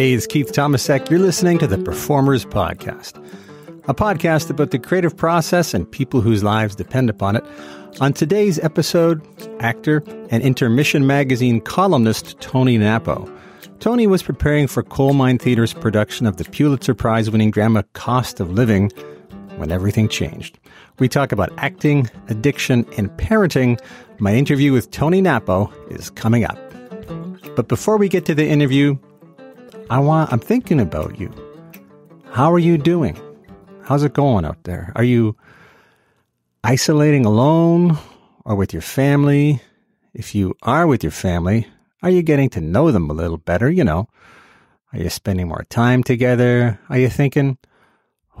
Hey, it's Keith Tomasek. You're listening to the Performers Podcast, a podcast about the creative process and people whose lives depend upon it. On today's episode, actor and Intermission magazine columnist Tony Nappo. Tony was preparing for Coal Mine Theater's production of the Pulitzer Prize winning drama Cost of Living when everything changed. We talk about acting, addiction, and parenting. My interview with Tony Nappo is coming up. But before we get to the interview, I want I'm thinking about you. How are you doing? How's it going out there? Are you isolating alone or with your family? If you are with your family, are you getting to know them a little better, you know? Are you spending more time together? Are you thinking,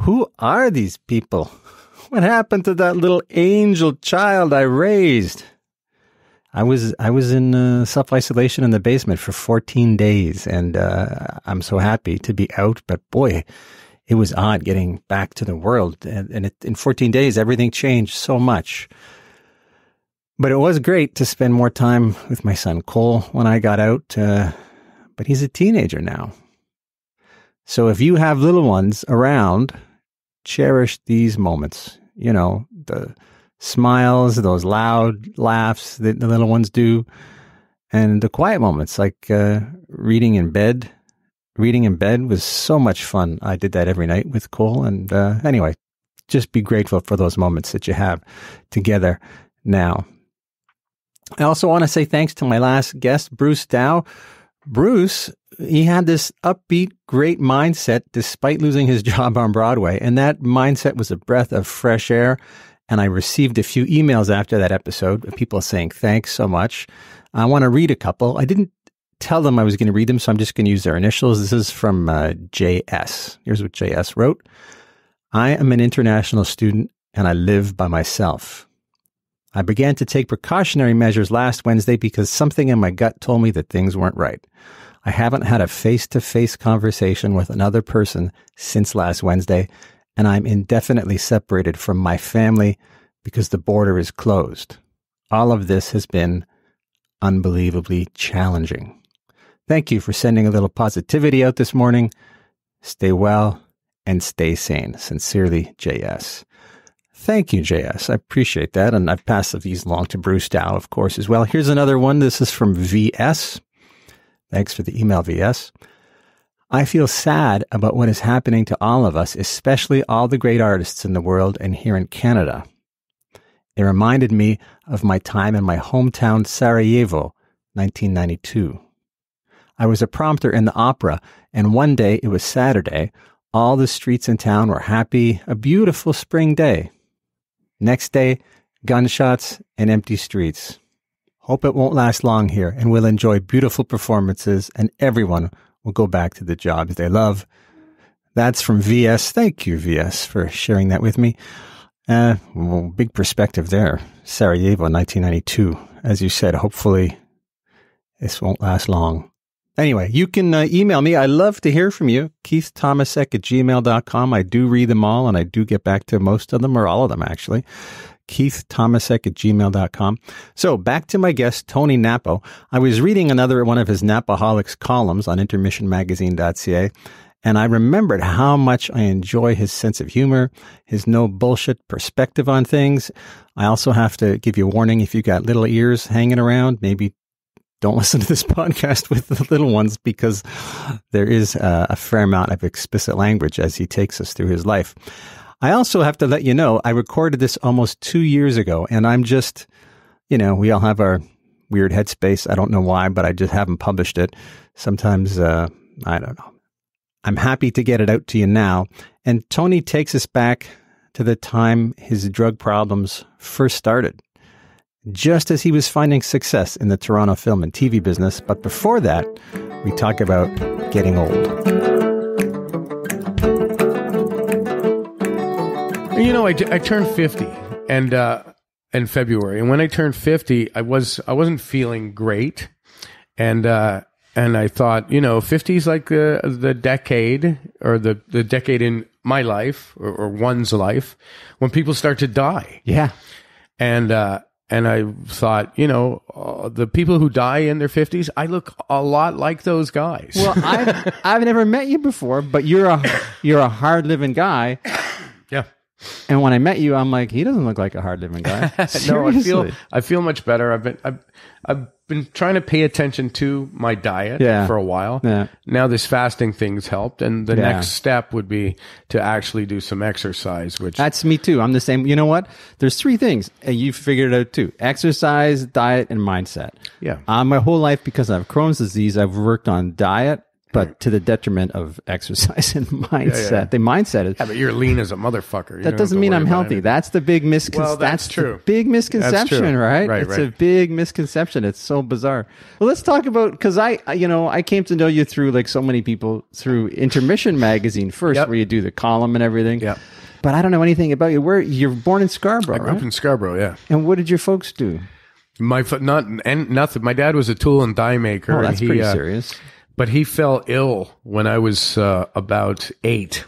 who are these people? What happened to that little angel child I raised? I was I was in uh, self isolation in the basement for 14 days, and uh, I'm so happy to be out. But boy, it was odd getting back to the world, and, and it, in 14 days, everything changed so much. But it was great to spend more time with my son Cole when I got out. Uh, but he's a teenager now, so if you have little ones around, cherish these moments. You know the smiles, those loud laughs that the little ones do, and the quiet moments like uh, reading in bed. Reading in bed was so much fun. I did that every night with Cole. And uh, anyway, just be grateful for those moments that you have together now. I also want to say thanks to my last guest, Bruce Dow. Bruce, he had this upbeat, great mindset despite losing his job on Broadway. And that mindset was a breath of fresh air and I received a few emails after that episode of people saying, thanks so much. I want to read a couple. I didn't tell them I was going to read them, so I'm just going to use their initials. This is from uh, JS. Here's what JS wrote I am an international student and I live by myself. I began to take precautionary measures last Wednesday because something in my gut told me that things weren't right. I haven't had a face to face conversation with another person since last Wednesday, and I'm indefinitely separated from my family because the border is closed. All of this has been unbelievably challenging. Thank you for sending a little positivity out this morning. Stay well and stay sane. Sincerely, JS. Thank you, JS. I appreciate that. And I've passed these along to Bruce Dow, of course, as well. Here's another one. This is from VS. Thanks for the email, VS. I feel sad about what is happening to all of us, especially all the great artists in the world and here in Canada. It reminded me of my time in my hometown Sarajevo, 1992. I was a prompter in the opera, and one day, it was Saturday, all the streets in town were happy, a beautiful spring day. Next day, gunshots and empty streets. Hope it won't last long here, and we'll enjoy beautiful performances, and everyone will go back to the jobs they love. That's from VS. Thank you, VS, for sharing that with me. Uh, well, big perspective there. Sarajevo, 1992. As you said, hopefully this won't last long. Anyway, you can uh, email me. I love to hear from you. Keith Tomasek at gmail.com. I do read them all and I do get back to most of them or all of them actually. Keith Tomasek at gmail.com. So back to my guest, Tony Nappo. I was reading another one of his Nappoholics columns on intermissionmagazine.ca, and I remembered how much I enjoy his sense of humor, his no bullshit perspective on things. I also have to give you a warning if you've got little ears hanging around, maybe don't listen to this podcast with the little ones because there is a, a fair amount of explicit language as he takes us through his life. I also have to let you know, I recorded this almost two years ago, and I'm just, you know, we all have our weird headspace. I don't know why, but I just haven't published it. Sometimes, uh, I don't know. I'm happy to get it out to you now. And Tony takes us back to the time his drug problems first started, just as he was finding success in the Toronto film and TV business. But before that, we talk about getting old. You know, I, I turned 50 and uh, in February. And when I turned 50, I was I wasn't feeling great. And uh, and I thought, you know, 50 is like the the decade or the the decade in my life or, or one's life when people start to die. Yeah. And uh, and I thought, you know, know, the people who die in their 50s, I look a lot like those guys. Well, I've I've never met you before, but you're a you're a hard living guy. And when I met you, I'm like, he doesn't look like a hard living guy. No, I feel I feel much better. I've been I've, I've been trying to pay attention to my diet Yeah. for a while. Yeah. Now this fasting thing's helped, and the Yeah. next step would be to actually do some exercise, which That's me too. I'm the same. You know what? There's three things, and you figured it out too: exercise, diet, and mindset. yeah. Uh, my whole life, because I have Crohn's disease, I've worked on diet, but to the detriment of exercise and mindset. yeah. The mindset is Yeah, but you're lean as a motherfucker. You that doesn't mean I'm healthy. That's the big misconception. Well, that's the true. big misconception, true. right? Right, it's right. a big misconception. It's so bizarre. Well, let's talk about because I, you know, I came to know you through like so many people through Intermission magazine first, Yep. where you do the column and everything. Yep. But I don't know anything about you. Where you're born in Scarborough, I grew up in Scarborough. Yeah. and what did your folks do? My foot, not and nothing. My dad was a tool and die maker. Oh, that's he, pretty uh, serious. But he fell ill when I was uh, about eight,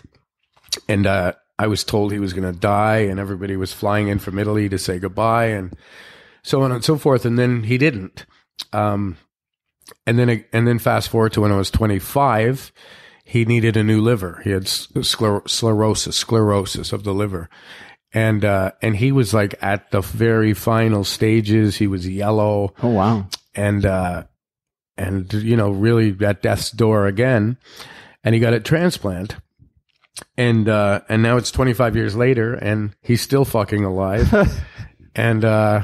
and uh, I was told he was going to die, and everybody was flying in from Italy to say goodbye, and so on and so forth. And then he didn't. Um, and then and then fast forward to when I was twenty five, he needed a new liver. He had scler- sclerosis, sclerosis of the liver. And uh, and he was like at the very final stages. He was yellow Oh wow. and uh and you know really at death's door again and he got a transplant. And uh and now it's 25 years later and he's still fucking alive. And uh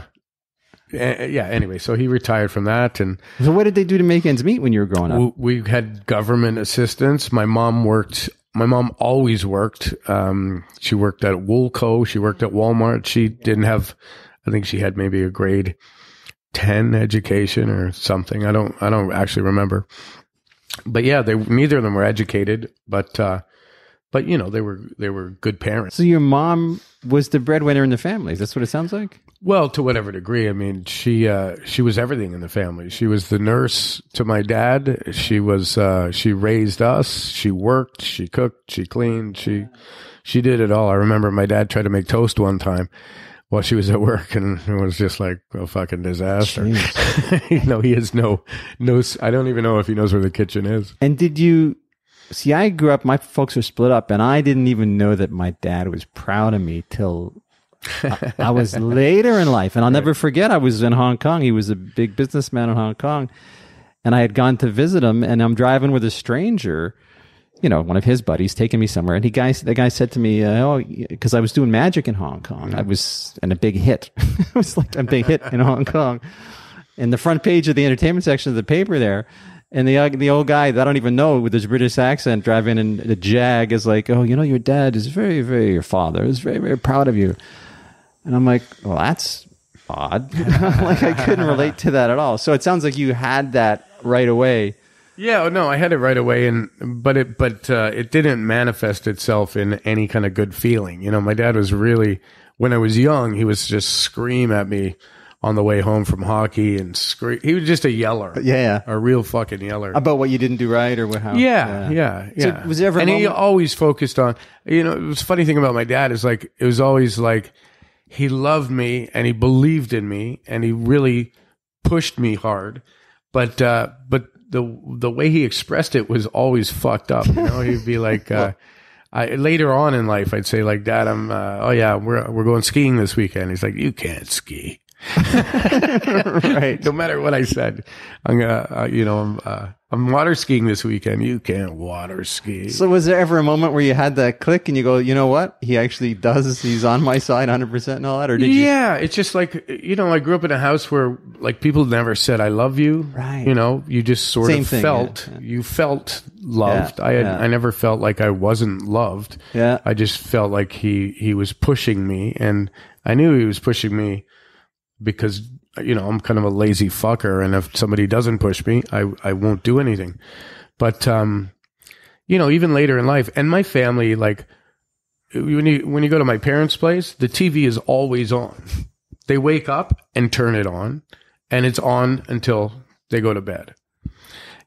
yeah anyway so he retired from that and So what did they do to make ends meet when you were growing up? w- we had government assistance. My mom worked my mom always worked um she worked at woolco she worked at walmart. She didn't have i think she had maybe a grade 10 education or something i don't i don't actually remember but yeah they neither of them were educated but uh but you know they were they were good parents So your mom was the breadwinner in the family. That's what it sounds like. Well, to whatever degree. I mean, she uh, she was everything in the family. She was the nurse to my dad. She was uh, she raised us. She worked. She cooked. She cleaned. She she did it all. I remember my dad tried to make toast one time while she was at work, and it was just like a fucking disaster. you know, he has no no. I don't even know if he knows where the kitchen is. And did you see? I grew up. My folks were split up, and I didn't even know that my dad was proud of me till I, I was later in life. And I'll never forget. I was in Hong Kong. He was a big businessman in Hong Kong, and I had gone to visit him. And I'm driving with a stranger. You know, one of his buddies taking me somewhere, and he guys, the guy said to me, uh, "Oh, because I was doing magic in Hong Kong, I was and a big hit. it was like a big hit in Hong Kong." in the front page of the entertainment section of the paper there. And the uh, the old guy that I don't even know with his British accent driving in the Jag is like, oh, you know, your dad is very, very your father is very, very proud of you. And I'm like, well, that's odd. like I couldn't relate to that at all. So it sounds like you had that right away. Yeah, oh, no, I had it right away, and but it but uh, it didn't manifest itself in any kind of good feeling. You know, my dad was really when I was young, he was just scream at me on the way home from hockey and scream. He was just a yeller, Yeah. a real fucking yeller. About what you didn't do right or what, how. Yeah, yeah, So yeah. was there ever and he always focused on, you know, it was funny thing about my dad is like, it was always like, he loved me and he believed in me and he really pushed me hard. But, uh, but the, the way he expressed it was always fucked up. You know, he'd be like, uh, I, later on in life, I'd say like, dad, I'm, uh, oh yeah, we're, we're going skiing this weekend. He's like, you can't ski. right. no matter what I said, I'm gonna, uh, you know, I'm, uh, I'm water skiing this weekend. You can't water ski. So was there ever a moment where you had that click and you go, you know what? He actually does. He's on my side 100% and all that? Or did you? yeah, it's just like you know, I grew up in a house where like people never said "I love you." Right. You know, you just sort Same of thing, felt yeah, you felt loved. Yeah, I had yeah. I never felt like I wasn't loved. Yeah. I just felt like he he was pushing me, and I knew he was pushing me because you know I'm kind of a lazy fucker, and if somebody doesn't push me, I I won't do anything. But um, you know, even later in life, and my family, like when you when you go to my parents' place, the TV is always on. They wake up and turn it on, and it's on until they go to bed.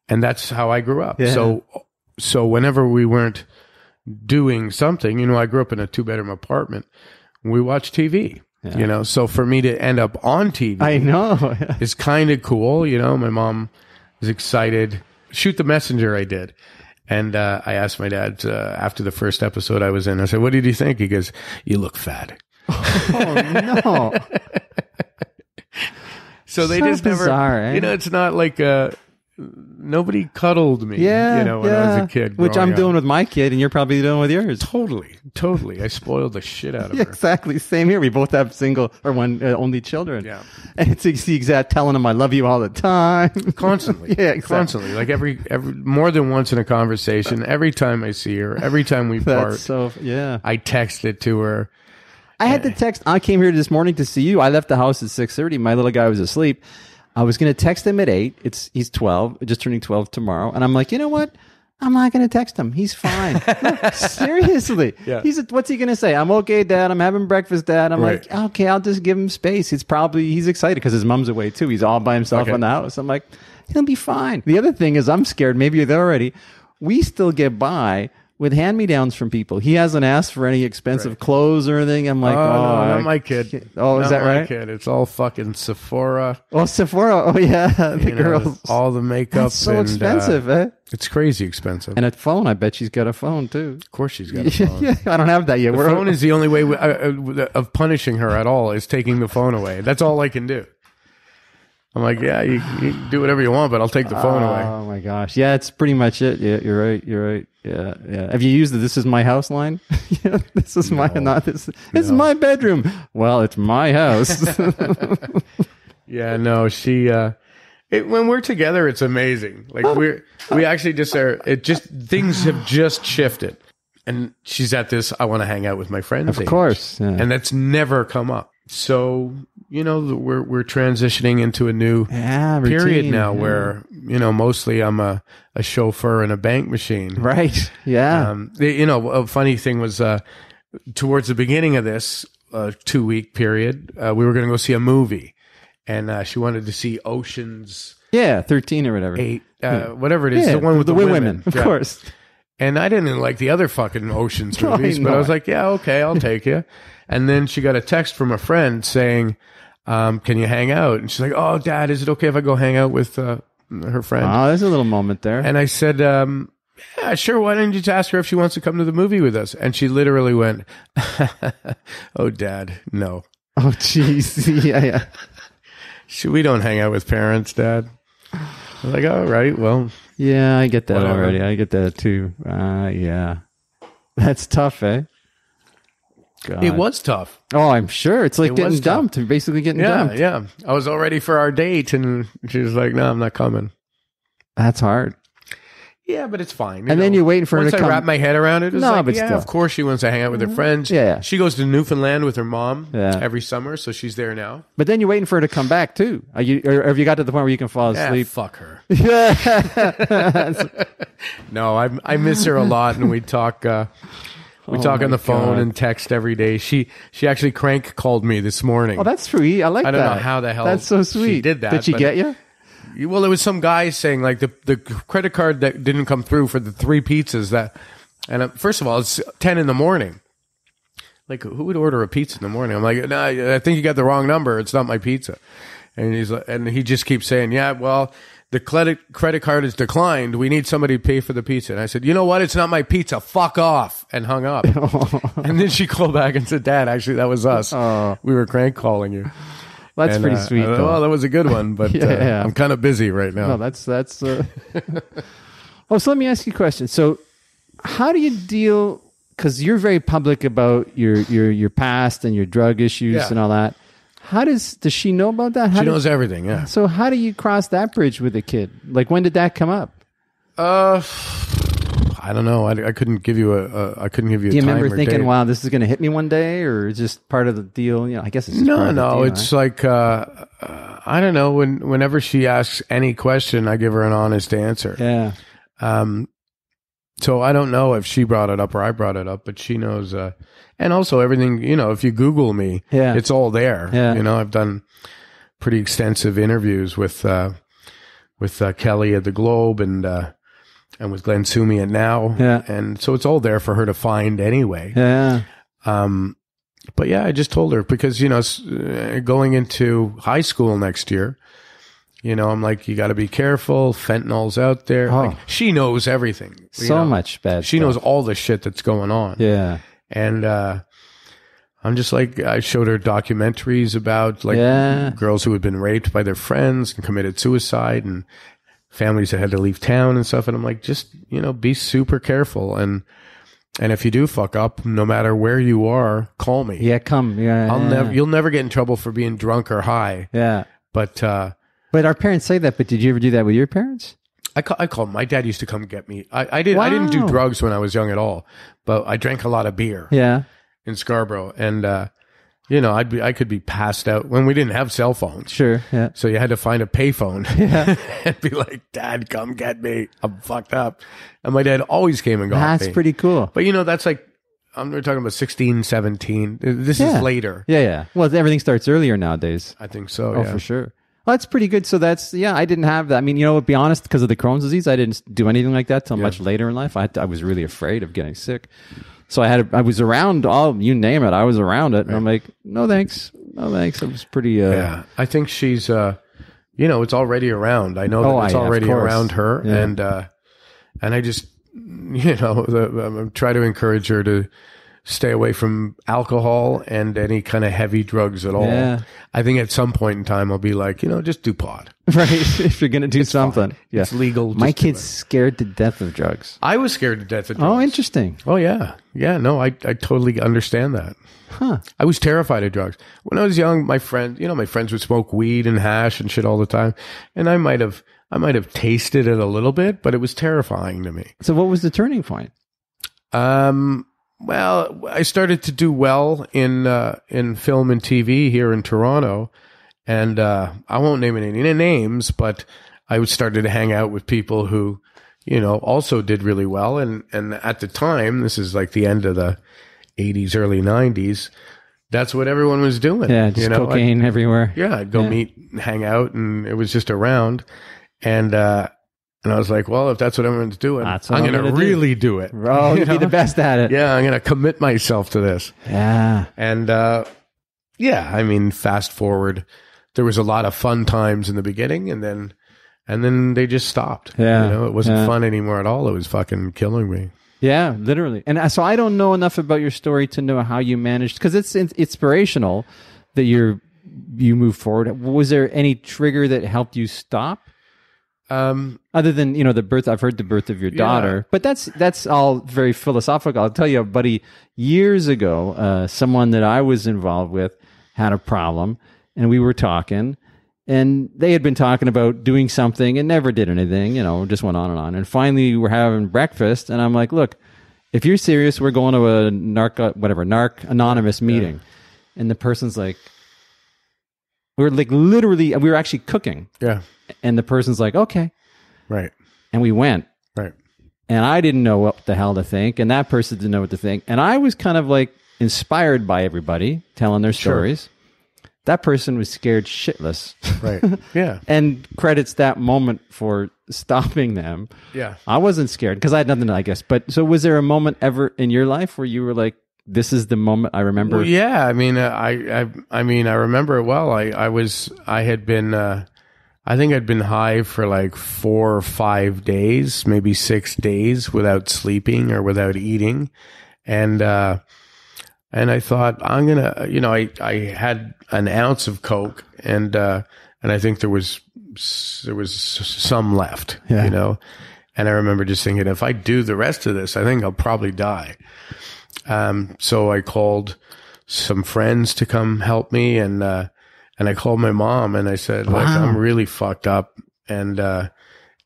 And that's how I grew up. Yeah. So so whenever we weren't doing something, you know, I grew up in a two bedroom apartment. We watched TV. Yeah. You know, so for me to end up on TV I know. is kind of cool. You know, my mom was excited. Shoot the messenger, I did. And uh, I asked my dad uh, after the first episode I was in, I said, What did you think? He goes, You look fat. oh no. So they So just bizarre, never, eh? you know, it's not like uh, nobody cuddled me, Yeah. you know, when yeah. I was a kid. Which I'm up. doing with my kid, and you're probably doing with yours. Totally, totally. I spoiled the shit out of Yeah, her. exactly. Same here. We both have single or one uh, only children. Yeah. And it's the exact telling them I love you all the time. Constantly, Yeah, exactly. constantly. Like every, every more than once in a conversation. Every time I see her, every time we part, so yeah. I text it to her. I had to text. I came here this morning to see you. I left the house at six thirty. My little guy was asleep. I was going to text him at eight. It's he's twelve, just turning twelve tomorrow, and I'm like, you know what? I'm not going to text him. He's fine. No, seriously. Yeah. He's what's he going to say? I'm okay, Dad. I'm having breakfast, Dad. I'm Right. like, okay, I'll just give him space. He's probably he's excited because his mom's away too. He's all by himself Okay. in the house. I'm like, he'll be fine. The other thing is, I'm scared. Maybe you're there already. We still get by. With hand me downs from people, he hasn't asked for any expensive clothes or anything. I'm like, oh, oh, no, I- not my kid. Oh, is Not that my right? Kid. It's all fucking Sephora. Oh, Sephora. Oh, yeah. The you know, girls. all the makeup. That's so and, uh, expensive, eh? it's crazy expensive. And a phone. I bet she's got a phone too. of course, she's got a phone. yeah, I don't have that yet. The phone is the only way we, uh, uh, of punishing her at all is taking the phone away. That's all I can do. I'm like, yeah, you, you can do whatever you want, but I'll take the phone away. Oh my gosh. Yeah, it's pretty much it. Yeah, you're right. You're right. Yeah, yeah. Have you used the "This is my house" line? yeah, this is my not this. It's No. my bedroom. Well, it's my house. Yeah, no, she. uh it, when we're together, it's amazing. Like we're we actually just are. It just things have just shifted, and she's at this. I want to hang out with my friends. of course. Yeah. and that's never come up. So you know, we're we're transitioning into a new yeah, period routine, now yeah. where you know mostly I'm a a chauffeur and a bank machine. right. Yeah. Um, you know, a funny thing was uh, towards the beginning of this uh, two week period, uh, we were going to go see a movie, and uh, she wanted to see Ocean's yeah. Thirteen or whatever. Eight, uh, whatever it is, Yeah, the one with the, women, of Yeah. course. And I didn't like the other fucking Ocean's No, I movies, but I was like, yeah, okay, I'll take you. And then she got a text from a friend saying, um, "Can you hang out?" And she's like, "Oh, Dad, is it okay if I go hang out with uh, her friend?" Oh, there's a little moment there. And I said, um, yeah, sure. Why don't you just ask her if she wants to come to the movie with us? And she literally went, oh, dad, no. oh, jeez. yeah, yeah. She, we don't hang out with parents, dad. I'm like, all right, well, Yeah, I get that Whatever. already. I get that too. Uh, yeah. That's tough, eh? God. it was tough. Oh, I'm sure. It's like It getting was tough. dumped. Basically getting Yeah, dumped. yeah. I was all ready for our date, and she was like, no, I'm not coming. That's hard. Yeah, but it's fine. And then you're waiting for her Once to I come- wrap my head around it, it's No, like, but yeah, still. of course she wants to hang out with her friends. Yeah. She goes to Newfoundland with her mom Yeah. every summer, so she's there now. But then you're waiting for her to come back too. Are you, or have you got to the point where you can fall Yeah, asleep? fuck her. No, I I miss her a lot, and we talk. Uh, we Oh talk on the phone God. and text every day. She she actually crank called me this morning. oh, that's sweet. I like I don't that. know how the hell That's so she sweet. did that, Did she get you? well, it was some guy saying like the the credit card that didn't come through for the three pizzas that. And uh, first of all, it's ten in the morning. Like who would order a pizza in the morning? I'm like, no, I think you got the wrong number. It's not my pizza. And he's like, and he just keeps saying, yeah, well, the credit credit card is declined. We need somebody to pay for the pizza. And I said, you know what? It's not my pizza. Fuck off. And hung up. and then she called back and said, Dad, actually, that was us. Oh. We were crank calling you. That's And, pretty uh, sweet. Thought, though. Oh, that was a good one, but uh, Yeah. I'm kind of busy right now. No, that's that's. Uh... oh, so let me ask you a question. So, how do you deal? Because you're very public about your your your past and your drug issues Yeah. and all that. How does does she know about that? How she do- knows everything. Yeah. So how do you cross that bridge with a kid? Like when did that come up? Uh, I don't know. I, I couldn't give you a, a. I couldn't give you. A Do you remember thinking, date. "Wow, this is going to hit me one day," or is just part of the deal? You know, I guess it's No, no. deal, It's like uh, uh, I don't know. When whenever she asks any question, I give her an honest answer. yeah. Um, so I don't know if she brought it up or I brought it up, but she knows. Uh, and also everything, you know, if you Google me, Yeah. it's all there. Yeah. You know, I've done pretty extensive interviews with uh, with uh, Kelly at the Globe and uh, and with Glenn Sumi at Now. Yeah. And so it's all there for her to find anyway. Yeah. Um, but yeah, I just told her because you know uh, going into high school next year, you know, I'm like, you got to be careful. Fentanyl's out there. Oh. Like, she knows everything. So know. much bad. She stuff. knows all the shit that's going on. Yeah. And uh, I'm just like, I showed her documentaries about like Yeah. girls who had been raped by their friends and committed suicide and families that had to leave town and stuff. And I'm like, just, you know, be super careful. And, and if you do fuck up, no matter where you are, call me. Yeah. Come. Yeah. I'll yeah. never, you'll never get in trouble for being drunk or high. Yeah. But, uh, But our parents say that. But did you ever do that with your parents? I call, I call my dad used to come get me. I, I did, I didn't do drugs when I was young at all, but I drank a lot of beer. Yeah. in Scarborough, and uh, you know, I'd be I could be passed out when we didn't have cell phones, Sure. Yeah. so you had to find a payphone Yeah. and be like, "Dad, come get me. I'm fucked up." And my dad always came and got That's me. pretty cool. But you know, that's like I'm we're talking about 16, 17. This Yeah. is later. Yeah. Yeah. Well, everything starts earlier nowadays. I think so. Oh, yeah. for sure. Well, that's pretty good. So that's yeah. I didn't have that. I mean, you know, to be honest, because of the Crohn's disease, I didn't do anything like that till much later in life. I I was really afraid of getting sick, so I had I was around all you name it. I was around it, and I'm like, no thanks, no thanks. It was pretty. Uh, Yeah, I think she's, uh, you know, it's already around. I know that Oh, it's I- already around her, Yeah. and uh, and I just, you know, the, um, try to encourage her to stay away from alcohol and any kind of heavy drugs at all. Yeah. I think at some point in time, I'll be like, you know, just do pot. right. if you're gonna do something, yeah. It's legal. My kid's scared to death of drugs. I was scared to death of drugs. Oh, interesting. Oh yeah, yeah. No, I I totally understand that. Huh. I was terrified of drugs when I was young. My friend, you know, my friends would smoke weed and hash and shit all the time, and I might have I might have tasted it a little bit, but it was terrifying to me. So, what was the turning point? Um, well, I started to do well in uh, in film and TV here in Toronto, and uh, I won't name any names, but I started to hang out with people who, you know, also did really well. And and at the time, this is like the end of the '80s, early '90s. That's what everyone was doing. Yeah, just you know, cocaine everywhere. yeah, I'd go Yeah. meet, hang out, and it was just around. And uh, and I was like, well, if that's what everyone's doing, That's what I'm I'm going to gonna do. really do it. Oh, You you'd be the best at it. Yeah, I'm going to commit myself to this. Yeah. And uh, yeah, I mean, fast forward, there was a lot of fun times in the beginning, and then and then they just stopped. Yeah, you know, it wasn't yeah. fun anymore at all. It was fucking killing me. Yeah, literally. And uh, so I don't know enough about your story to know how you managed because it's in- inspirational that you're you move forward. Was there any trigger that helped you stop? Um, Other than you know the birth, I've heard the birth of your daughter, but that's that's all very philosophical. I'll tell you, buddy. Years ago, uh, someone that I was involved with had a problem, and we were talking, and they had been talking about doing something and never did anything. You know, just went on and on. And finally, we're having breakfast, and I'm like, "Look, if you're serious, we're going to a narc, whatever, narc anonymous meeting." And the person's like, "We're like literally, we were actually cooking." yeah, And the person's like, "Okay," right, and we went right. and I didn't know what the hell to think, and that person didn't know what to think, and I was kind of like inspired by everybody telling their Sure. stories. That person was scared shitless, Right. Yeah. and credits that moment for stopping them. Yeah. I wasn't scared because I had nothing, to, I guess. But so, was there a moment ever in your life where you were like, "This is the moment I remember"? Well, yeah. I mean, uh, I, I, I mean, I remember it well. I, I was, I had been, uh, I think I'd been high for like four or five days, maybe six days without sleeping or without eating. And, uh, and I thought I'm gonna, you know, I, I had an ounce of coke, and uh, and I think there was there was some left, Yeah. you know, and I remember just thinking, if I do the rest of this, I think I'll probably die. Um, so I called some friends to come help me, and uh, and I called my mom, and I said, like, I'm really fucked up, and uh,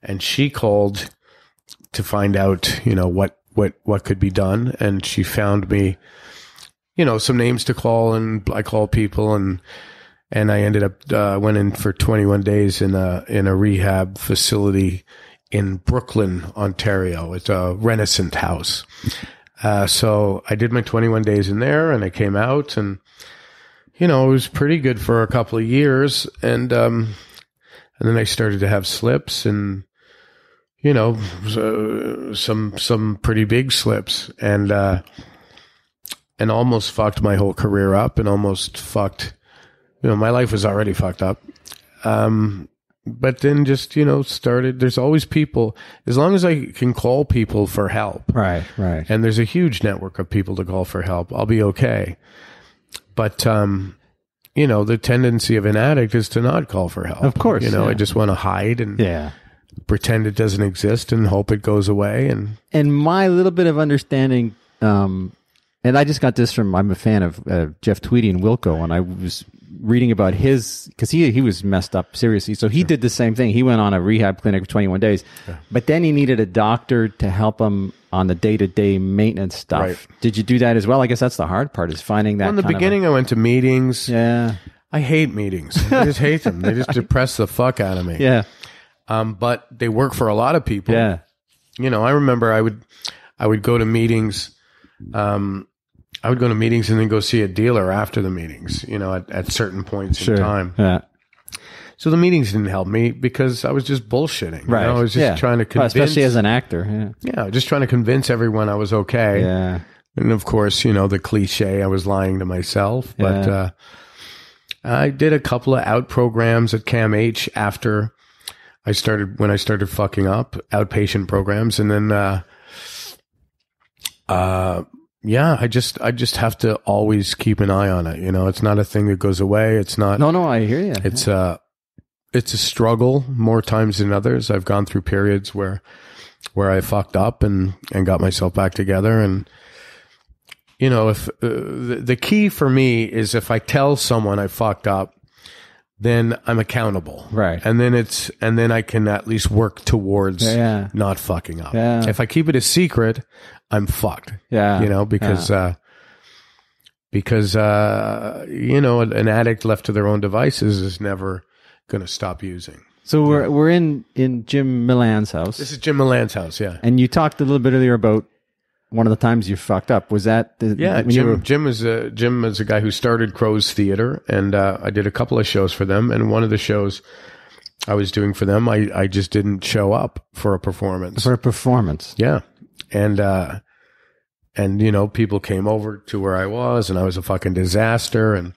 and she called to find out, you know, what what what could be done, and she found me you know, some names to call and I called people and, and I ended up, uh, went in for 21 days in a, in a rehab facility in Brooklin, Ontario. It's a Renascent house. Uh, so I did my 21 days in there and I came out and, you know, it was pretty good for a couple of years. And, um, and then I started to have slips and, you know, so- some, some pretty big slips. And, uh, and almost fucked my whole career up and almost fucked you know my life was already fucked up um but then just you know started there's always people as long as i can call people for help Right, right. and there's a huge network of people to call for help i'll be okay but um you know the tendency of an addict is to not call for help Of course, you know yeah. i just want to hide and Yeah. pretend it doesn't exist and hope it goes away and and my little bit of understanding, um, and I just got this from I'm a fan of uh, Jeff Tweedy and Wilco, and I was reading about his because he he was messed up seriously, so he did the same thing. He went on a rehab clinic for 21 days, but then he needed a doctor to help him on the day to day maintenance stuff. Right. Did you do that as well? I guess that's the hard part is finding that. Well, in the kind of a- beginning, I went to meetings. yeah, I hate meetings. I just hate them. They just depress the fuck out of me. yeah, Um, but they work for a lot of people. yeah, You know, I remember I would, I would go to meetings. Um, I would go to meetings and then go see a dealer after the meetings. You know, at, at certain points sure, in time. yeah. So the meetings didn't help me because I was just bullshitting. you Right. know? I was just yeah. trying to Well, convince. especially as an actor. yeah, just trying to convince everyone I was okay. Yeah. Yeah. And of course, you know, the cliche, I was lying to myself. But Yeah. uh, I did a couple of out programs at CAMH after I started, when I started fucking up, outpatient programs. And then, uh, uh, yeah, I just, I just have to always keep an eye on it. You know, it's not a thing that goes away. It's not, No, no, I hear you. it's a, it's a struggle more times than others. I've gone through periods where, where I fucked up and, and got myself back together. And, you know, if uh, the, the key for me is if I tell someone I fucked up, then I'm accountable. Right. And then it's, and then I can at least work towards Yeah. not fucking up. Yeah. If I keep it a secret, I'm fucked. yeah. You know, because, uh, because, uh, you know, an, addict left to their own devices is never going to stop using. So we're we're in in Jim Millan's house, This is Jim Millan's house. Yeah. and you talked a little bit earlier about one of the times you fucked up. Was that the, Yeah, Jim. were- Jim is a Jim is a guy who started Crow's Theater, and uh, I did a couple of shows for them. And one of the shows I was doing for them, I I just didn't show up for a performance. for a performance? yeah, and uh, and you know, people came over to where I was, and I was a fucking disaster. And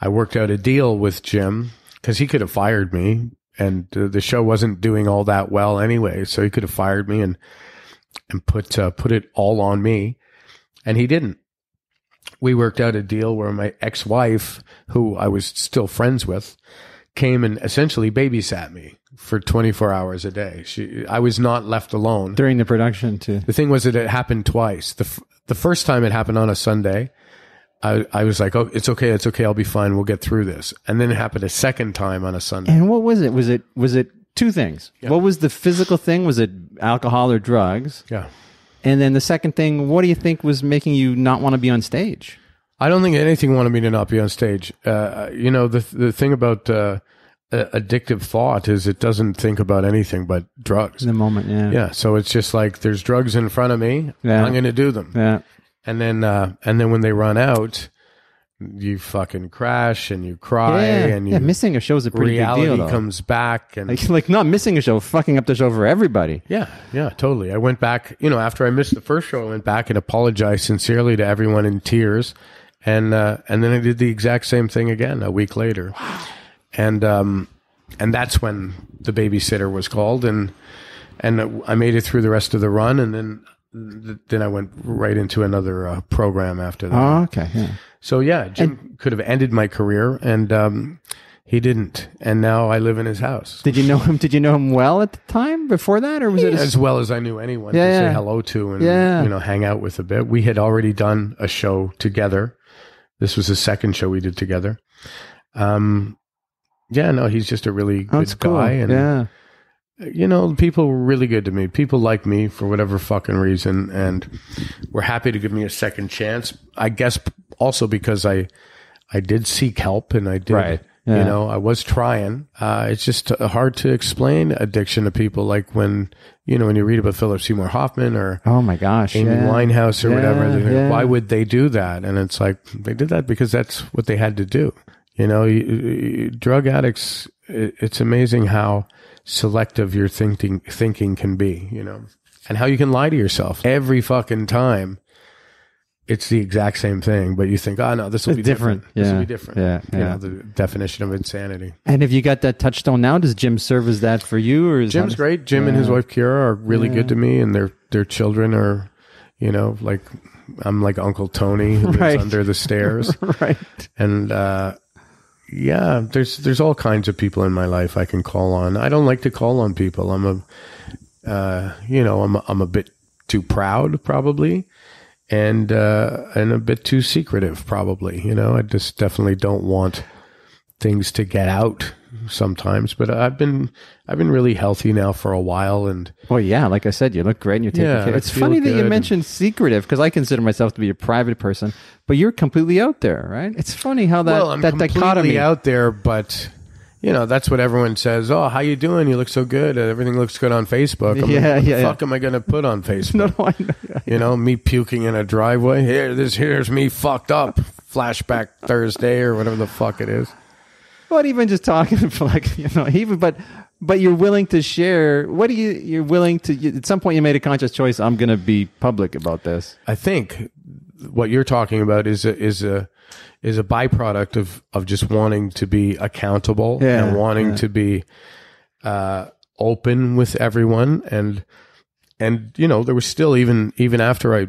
I worked out a deal with Jim because he could have fired me, and uh, the show wasn't doing all that well anyway, so he could have fired me and and put uh, put it all on me, and he didn't. We worked out a deal where my ex-wife, who I was still friends with, came and essentially babysat me for 24 hours a day. She, I was not left alone. during the production too. The thing was that it happened twice. The f- the first time it happened on a Sunday, I I was like, "Oh, it's okay, it's okay, I'll be fine. We'll get through this." And then it happened a second time on a Sunday. And what was it? Was it was it two things? What was the physical thing? Was it alcohol or drugs? Yeah. And then the second thing, what do you think was making you not want to be on stage? I don't think anything wanted me to not be on stage. Uh, you know, the the thing about uh, addictive thought is it doesn't think about anything but drugs. In the moment, yeah, Yeah, so it's just like there's drugs in front of me. Yeah. I'm going to do them. yeah. And then uh, and then when they run out, you fucking crash and you cry Yeah, and you yeah, missing a show is a pretty reality big deal. Though. comes back and like, like not missing a show, fucking up the show for everybody. Yeah, yeah, totally. I went back, you know, after I missed the first show, I went back and apologized sincerely to everyone in tears, and uh, and then I did the exact same thing again a week later, and um, and that's when the babysitter was called, and and I made it through the rest of the run, and then then I went right into another uh, program after that. Oh, okay. Yeah. So yeah, Jim could have ended my career, and um, he didn't, and now I live in his house. Did you know him? Did you know him well at the time before that, or was it? A, as well as I knew anyone Yeah, to yeah. say hello to and Yeah. you know hang out with a bit. We had already done a show together. This was the second show we did together. Um, yeah, no, he's just a really good it's cool. guy, and yeah. you know, people were really good to me. People like me for whatever fucking reason, and were happy to give me a second chance. I guess also because I, I did seek help and I did, Right. Yeah. you know, I was trying. Uh, it's just uh, hard to explain addiction to people. Like when, you know, when you read about Philip Seymour Hoffman or Oh my gosh. Amy yeah. Winehouse or whatever, Yeah, like, yeah. why would they do that? And it's like they did that because that's what they had to do. You know, you, you- drug addicts. It, it's amazing how selective your thinking thinking can be. You know, and how you can lie to yourself every fucking time. it's the exact same thing, but you think, oh no, this will be different. different. This will Yeah. be different. Yeah, You yeah. know, the definition of insanity. And have you got that touchstone now? Does Jim serve as that for you, or is Jim's that- great. Jim and his wife Kira are really good to me, and their their children are, you know, like I'm like Uncle Tony who lives under the stairs, right? and uh, yeah, there's there's all kinds of people in my life I can call on. I don't like to call on people. I'm a, uh, you know, I'm I'm a bit too proud probably, and uh, and a bit too secretive probably. You know, I just definitely don't want things to get out sometimes. But I've been I've been really healthy now for a while, and Well, yeah, like I said, you look great and you're taking Yeah, care. It's funny that you mentioned secretive because I consider myself to be a private person, but you're completely out there, right? It's funny how that well, I'm that completely dichotomy. out there, but. You know, that's what everyone says. Oh, how you doing? You look so good. Uh, everything looks good on Facebook. I'm Yeah, like, what yeah, the yeah. fuck am I going to put on Facebook? No, no, I know. You know, me puking in a driveway. Here, this here's me fucked up. Flashback Thursday or whatever the fuck it is. But even just talking for like you know, even but but you're willing to share. What do you? You're willing to. You, at some point, you made a conscious choice. I'm going to be public about this. I think what you're talking about is a, is a is a byproduct of of just wanting to be accountable Yeah, and wanting yeah. to be uh, open with everyone and and you know there was still even even after I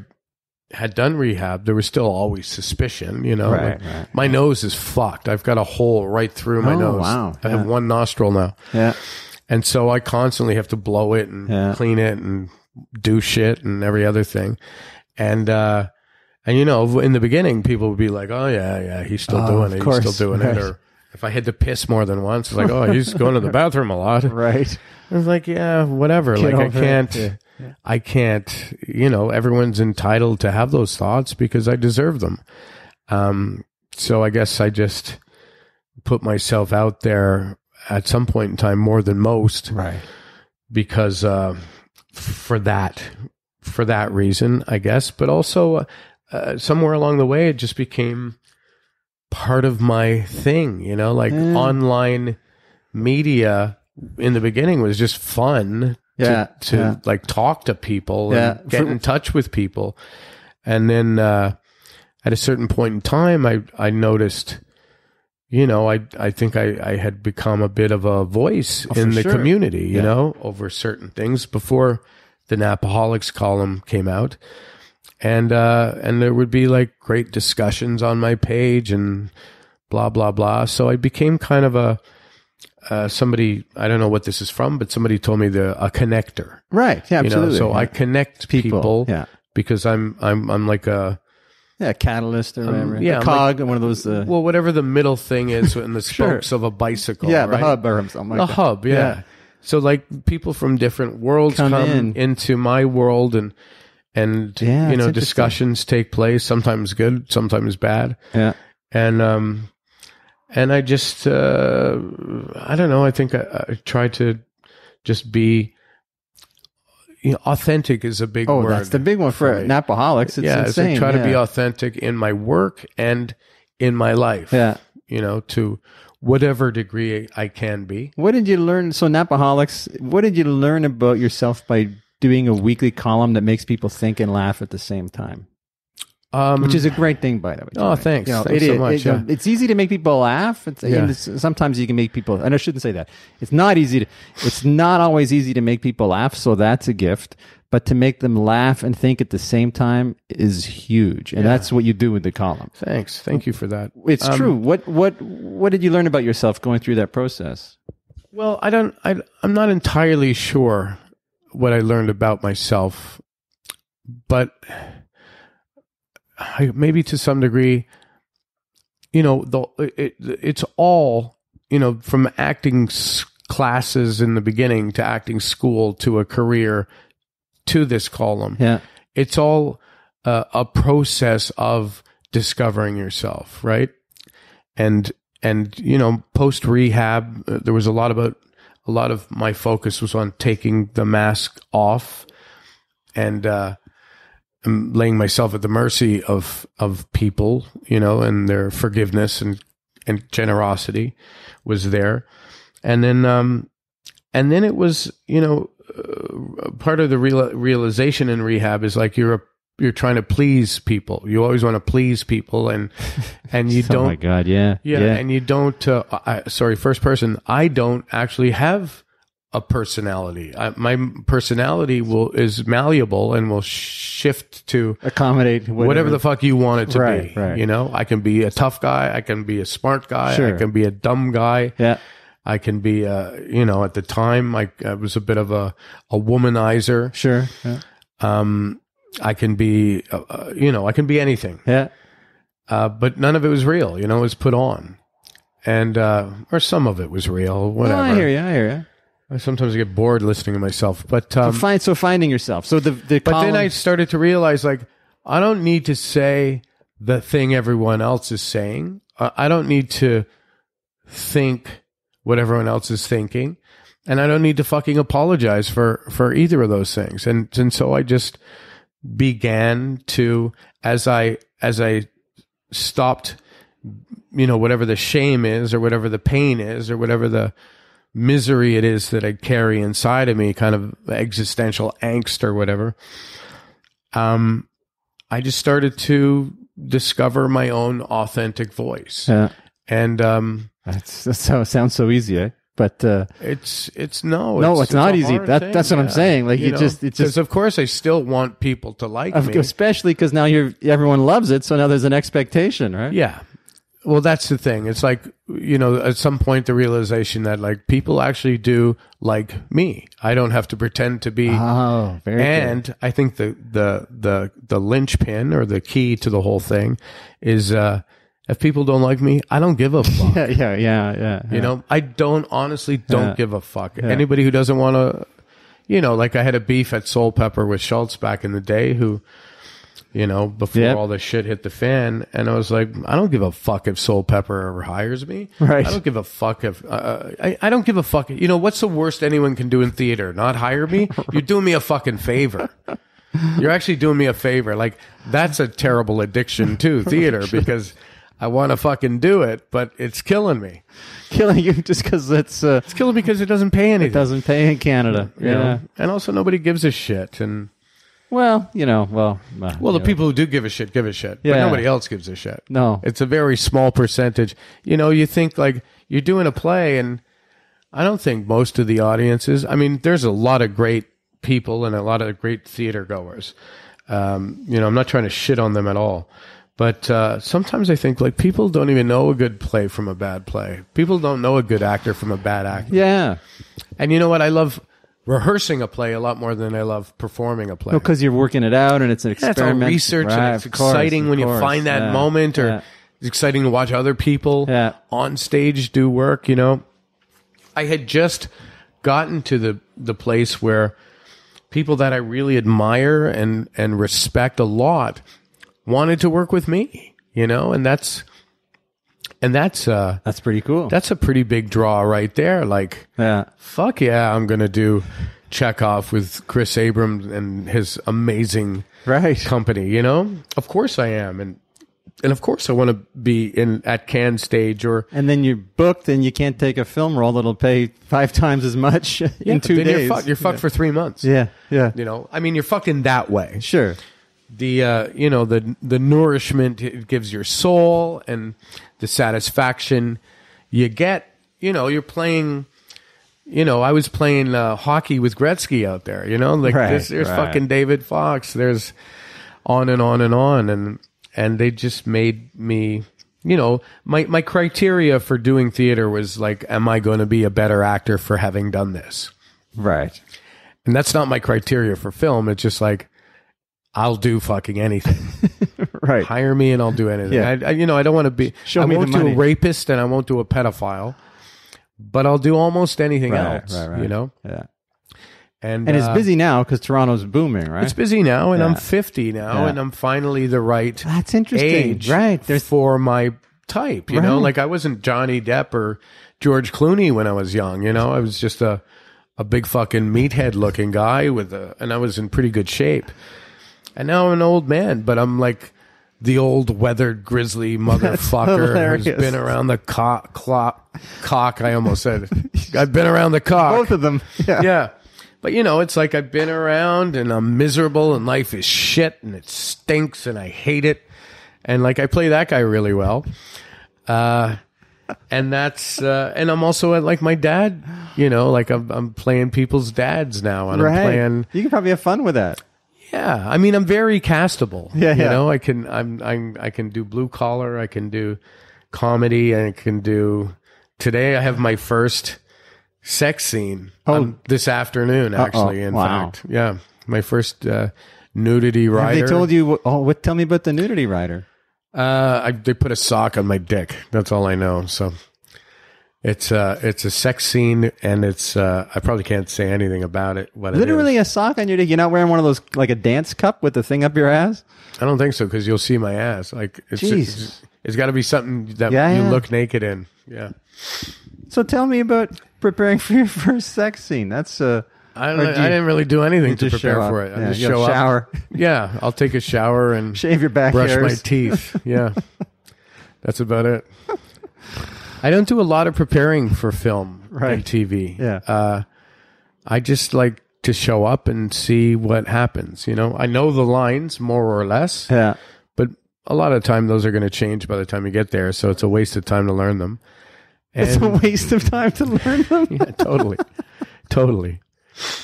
had done rehab there was still always suspicion you know Right, Like, right. my nose is fucked I've got a hole right through my Oh, nose wow. I have one nostril now Yeah, and so I constantly have to blow it and Yeah. clean it and do shit and every other thing. And, uh, and you know, in the beginning, people would be like, "Oh yeah, yeah, he's still Oh, doing it. course, He's still doing it." Or if I had to piss more than once, it's like, "Oh, he's going to the bathroom a lot." right. I was like, "Yeah, whatever." Get like I over it. Yeah. I can't. You know, everyone's entitled to have those thoughts because I deserve them. Um, so I guess I just put myself out there at some point in time more than most Right. because uh, for that for that reason, I guess. But also uh, somewhere along the way, it just became part of my thing. You know, like Yeah. online media in the beginning was just fun. Yeah, to, to yeah. like talk to people Yeah, and get for- in touch with people, and then uh, at a certain point in time, I I noticed. You know, I I think I, I had become a bit of a voice Oh, in the sure. community, you Yeah. know, over certain things before the Nappoholics column came out. And uh and there would be like great discussions on my page and blah blah blah. So I became kind of a uh, somebody I don't know what this is from, but somebody told me the a connector. Right. Yeah. You Absolutely. know, so I connect people. people, Yeah. because I'm I'm I'm like a Yeah. Catalyst or whatever. Um, yeah, a cog. one of those. Uh, well whatever the middle thing is in the Sure. spokes of a bicycle. yeah. The hub or something like the that. hub, yeah. Yeah. So like people from different worlds Come come, in. into my world and and Yeah, you know discussions take place, sometimes good, sometimes bad. Yeah. And um and I just uh I don't know, I think I, I try to just be you know, authentic is a big Oh, word. that's the big one for me. Nappoholics. It's yeah, so insane. try to be authentic in my work and in my life. Yeah. You know, to whatever degree I can be. What did you learn? So Nappoholics, what did you learn about yourself by doing a weekly column that makes people think and laugh at the same time? Um, Which is a great thing, by the way. Oh, thanks. You know, Thanks it so is- much, it- yeah. It's easy to make people laugh. It's, and Yeah. it's- sometimes you can make people, and I shouldn't say that. It's not easy to, it's not always easy to make people laugh. So that's a gift. But to make them laugh and think at the same time is huge. And that's what you do with the column. Thanks. Thank you for that. It's Um, true. What, what, what did you learn about yourself going through that process? Well, I don't. I, I'm not entirely sure what I learned about myself, but maybe to some degree, you know, the it, it's all you know from acting s- classes in the beginning to acting school to a career to this column. Yeah. it's all uh, a process of discovering yourself, right? And and you know, post rehab, uh, there was a lot about a lot of my focus was on taking the mask off and uh, um, laying myself at the mercy of of people, you know, and their forgiveness and and generosity was there, and then um, and then it was you know uh, part of the real, realization in rehab is like you're a you're trying to please people. You always want to please people, and and you oh don't. my god, yeah, Yeah, and you don't. Uh, I, sorry, first person. I don't actually have a personality. I, my personality will is malleable and will shift to accommodate whatever, whatever the fuck you want it to Right, be. right. You know, I can be a tough guy. I can be a smart guy. Sure. I can be a dumb guy. yeah, I can be, uh, you know, at the time, I, I was a bit of a, a womanizer. sure, yeah, Um, I can be, uh, uh, you know, I can be anything. yeah. Uh, but none of it was real. You know, it was put on, and uh, or some of it was real. Whatever. No, I hear you. I hear you. I sometimes get bored listening to myself, but um, Find so finding yourself. So the the but column, then I started to realize like I don't need to say the thing everyone else is saying. I I don't need to think what everyone else is thinking, and I don't need to fucking apologize for for either of those things. And and so I just began to as I as I stopped you know whatever the shame is or whatever the pain is or whatever the misery it is that I carry inside of me, kind of existential angst or whatever. Um, I just started to discover my own authentic voice, Yeah, and um, that's, that's how it sounds so easy, eh? But uh, it's it's no, No, it's not easy. That- thing, that's what I'm saying. Like, you just- it's just- of course I still want people to like of- me. especially because now you're everyone loves it, so now there's an expectation, right? Yeah. Well, that's the thing. It's like, you know, at some point, the realization that like people actually do like me. I don't have to pretend to be. Oh, very good. and I think the, the, the, the linchpin or the key to the whole thing is, uh, if people don't like me, I don't give a fuck. Yeah, yeah, yeah, yeah. You know, I don't honestly don't Yeah. give a fuck. Anybody who doesn't want to, you know, like I had a beef at Soulpepper with Schultz back in the day who, you know, before Yep. all this shit hit the fan. And I was like, I don't give a fuck if Soulpepper ever hires me. Right. I don't give a fuck if, uh, I, I don't give a fuck. You know, what's the worst anyone can do in theater? Not hire me? You're doing me a fucking favor. You're actually doing me a favor. Like, that's a terrible addiction to theater, because I want to fucking do it, but it's killing me. killing you just because it's uh, It's killing because it doesn't pay anything. it doesn't pay in Canada. you yeah. know? And also nobody gives a shit. And Well, you know, well, uh, well, the know. people who do give a shit give a shit, but Yeah. nobody else gives a shit. No. It's a very small percentage. You know, you think like you're doing a play and I don't think most of the audiences, I mean, there's a lot of great people and a lot of great theater goers. Um, you know, I'm not trying to shit on them at all. But uh, sometimes I think like people don't even know a good play from a bad play. People don't know a good actor from a bad actor. Yeah, And you know what? I love rehearsing a play a lot more than I love performing a play. because you're working it out and it's an it's all experiment. research Right, and it's of course, exciting of when you find that Yeah, moment or yeah. it's exciting to watch other people Yeah. on stage do work, you know. I had just gotten to the the place where people that I really admire and and respect a lot wanted to work with me, you know, and that's and that's uh That's pretty cool. that's a pretty big draw right there like yeah, fuck yeah, I'm going to do Chekhov with Chris Abraham and his amazing right. company, you know? Of course I am. And and of course I want to be in at Canstage or And then you're booked, and you can't take a film role that'll pay five times as much yeah, in two then days. You're fucked, you're fucked for 3 months. yeah, yeah, You know? I mean, you're fucked in that way. sure. The uh, you know, the the nourishment it gives your soul and the satisfaction you get, you know, you're playing you know, I was playing uh, hockey with Gretzky out there. You know, like Right, this, there's right. fucking David Fox. There's on and on and on, and and they just made me. You know, my my criteria for doing theater was like, am I going to be a better actor for having done this? Right. And that's not my criteria for film. It's just like, I'll do fucking anything. Right. Hire me and I'll do anything. Yeah. I, I, you know, I don't want to be. Show I me won't do money. a rapist and I won't do a pedophile, but I'll do almost anything Right, else. right, right. You know, Yeah. and And it's uh, busy now because Toronto's booming, right? It's busy now, and I'm 50 now, Yeah. and I'm finally the right That's interesting. age Right. There's for my type. You know, like I wasn't Johnny Depp or George Clooney when I was young. You know, I was just a a big fucking meathead looking guy with a, and I was in pretty good shape. And now I'm an old man, but I'm like the old weathered grizzly motherfucker who's hilarious. been around the cock, clock, cock. I almost said it. I've been around the cock both of them. Yeah. yeah. but you know, it's like I've been around and I'm miserable and life is shit and it stinks and I hate it. And like I play that guy really well. Uh, and that's uh, and I'm also at like my dad, you know, like I'm I'm playing people's dads now and I'm playing You can probably have fun with that. Yeah, I mean, I'm very castable. Yeah, you yeah. know, I can, I'm, I'm, I can do blue collar. I can do comedy. I can do. Today, I have my first sex scene Oh. um, this afternoon. Actually, in Wow. fact, yeah, my first uh, nudity rider. Have they told you? Oh, what? Tell me about the nudity rider. Uh, I, they put a sock on my dick. That's all I know. So. It's uh it's a sex scene and it's uh I probably can't say anything about it. What it. Literally a sock on your dick. You're not wearing one of those like a dance cup with the thing up your ass. I don't think so because you'll see my ass. Like it's Jeez. it's, it's got to be something that Yeah, you yeah. look naked in. Yeah, So tell me about preparing for your first sex scene. That's uh, I don't. Or know, do you- I didn't really do anything to prepare for it. I Yeah, just show shower. up. Yeah, I'll take a shower and shave your back brush my teeth. Yeah, that's about it. I don't do a lot of preparing for film Right. and TV. Yeah. uh, I just like to show up and see what happens. You know, I know the lines more or less. Yeah. but a lot of time those are going to change by the time you get there so it's a waste of time to learn them It's a waste of time to learn them. yeah totally totally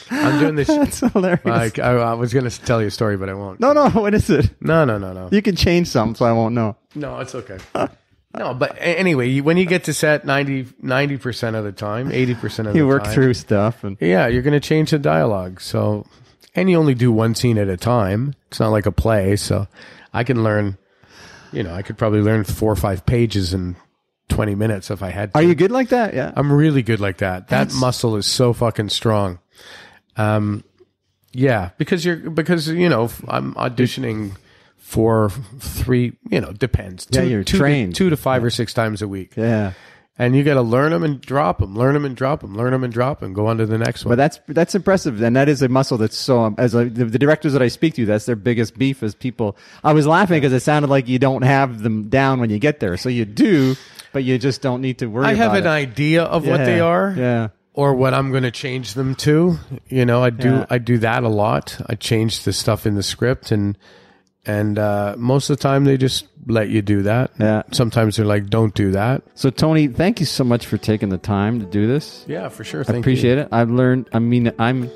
i'm doing this That's hilarious. like I, I was going to tell you a story but i won't no, no. What is it? no no no no You can change something, so I won't know. no it's okay no but anyway when you get to set 90 percent of the time 80% of the time, You the work time through stuff, and yeah you're going to change the dialogue so and you only do one scene at a time it's not like a play so i can learn you know i could probably learn four or five pages in 20 minutes if i had to are you good like that? Yeah. I'm really good like that. That muscle is so fucking strong. Um, yeah, because you're because you know I'm auditioning for three. You know, depends. Yeah, Two- you're two to- trained. two to five or six times a week, yeah. and you got to learn them and drop them, learn them and drop them, learn them and drop them, go on to the next one. But that's that's impressive, and that is a muscle that's so. Um, as a, the, the directors that I speak to, that's their biggest beef is people. I was laughing because it sounded like you don't have them down when you get there, so you do, but you just don't need to worry. I have an it. idea of what they are, Yeah. or what I'm going to change them to. You know, I do Yeah. I do that a lot. I change the stuff in the script and and uh, most of the time they just let you do that. Yeah. Sometimes they're like, "Don't do that." So Tony, thank you so much for taking the time to do this. Yeah, for sure. I Thank appreciate it. I've learned. I mean, I'm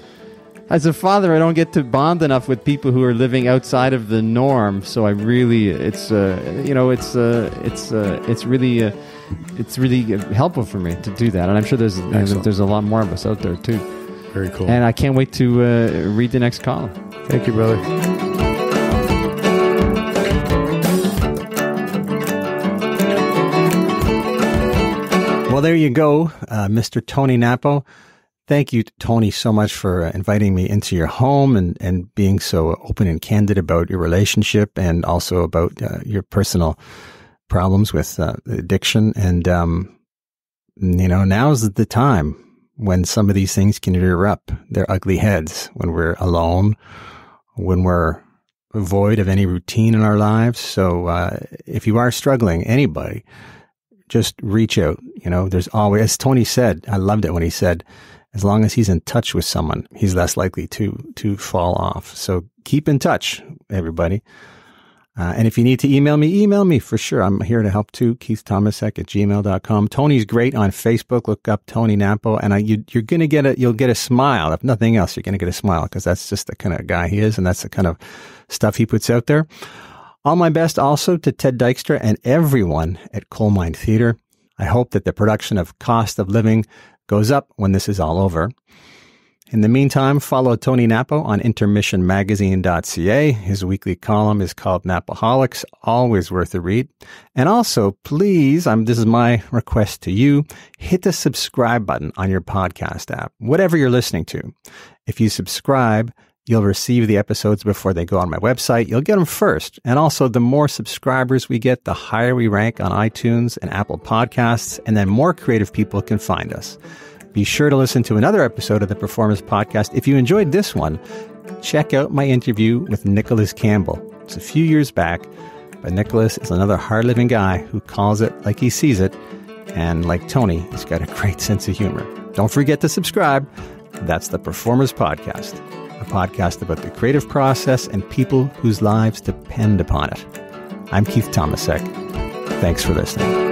as a father, I don't get to bond enough with people who are living outside of the norm. So I really, it's uh, you know, it's uh, it's uh, it's really. Uh, it's really helpful for me to do that, and I'm sure there's Excellent. there's a lot more of us out there too. Very cool. And I can't wait to uh, read the next column. Thank you, brother. Well, there you go, uh, Mr. Tony Nappo. Thank you, Tony, so much for uh, inviting me into your home and, and being so open and candid about your relationship and also about uh, your personal problems with uh, addiction. And, um, you know, now's the time when some of these things can rear up their ugly heads when we're alone, when we're void of any routine in our lives. So, uh, if you are struggling, anybody, just reach out. You know, there's always, as Tony said, I loved it when he said, as long as he's in touch with someone, he's less likely to, to fall off. So keep in touch, everybody. Uh, and if you need to email me, email me for sure. I'm here to help too. Keith Tomasek at gmail.com. Tony's great on Facebook. Look up Tony Nappo and I, you, you're going to get a, you'll get a smile. If nothing else, you're going to get a smile because that's just the kind of guy he is. And that's the kind of stuff he puts out there. All my best also to Ted Dykstra and everyone at Coal Mine Theater. I hope that the production of Cost of Living goes up when this is all over. In the meantime, follow Tony Nappo on intermissionmagazine.ca. His weekly column is called Nappoholics, always worth a read. And also, please, um, this is my request to you, hit the subscribe button on your podcast app, whatever you're listening to. If you subscribe, You'll receive the episodes before they go on my website. You'll get them first. And also, the more subscribers we get, the higher we rank on iTunes and Apple Podcasts, and then more creative people can find us. Be sure to listen to another episode of the Performance Podcast. If you enjoyed this one, check out my interview with Nicholas Campbell. It's a few years back, but Nicholas is another hard living guy who calls it like he sees it. And like Tony, he's got a great sense of humor. Don't forget to subscribe. That's the Performers Podcast, a podcast about the creative process and people whose lives depend upon it. I'm Keith Tomasek. Thanks for listening.